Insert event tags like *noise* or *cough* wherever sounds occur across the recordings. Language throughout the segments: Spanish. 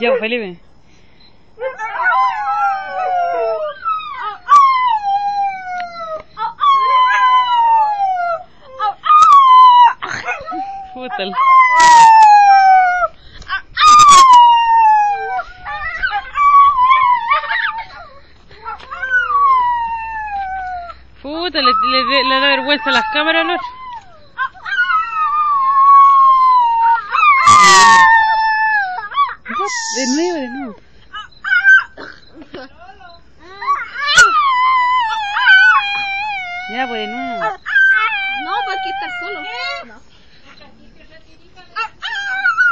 Ya, Felipe. Puta. Puta, le, le, le da vergüenza a las cámaras, ¿no? De nuevo, de nuevo. Ya, pues de nuevo. No, pues hay que estar solo. No.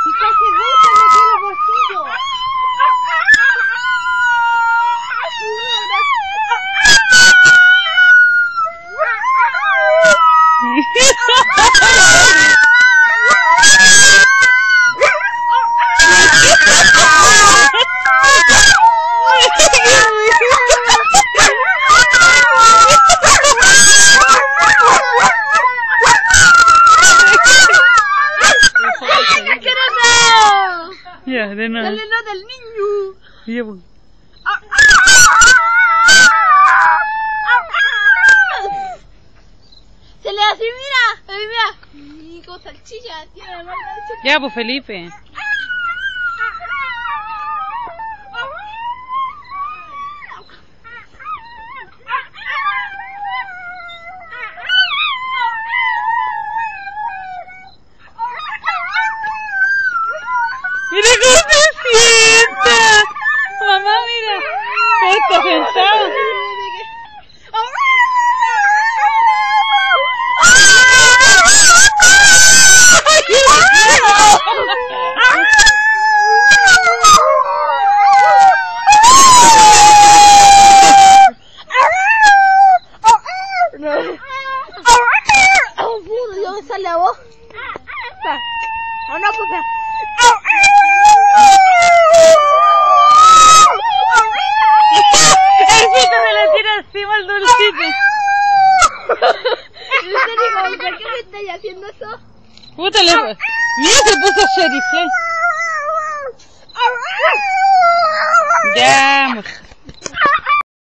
Y traje metí en el bolsillo. *laughs* Ya, de. ¡Dale no del niño! Ya, pues. Se le hace, mira, mira, con salchicha, tiene la mano Ya, pues Felipe. Oh, puto, ¿de dónde sale la voz? Oh, no, pues, El pito se le tira encima al dulcito. *laughs* ¿En serio? ¿Por qué me estáis haciendo eso? Puta, le... Mira, se puso sheriff. Ya, mujer.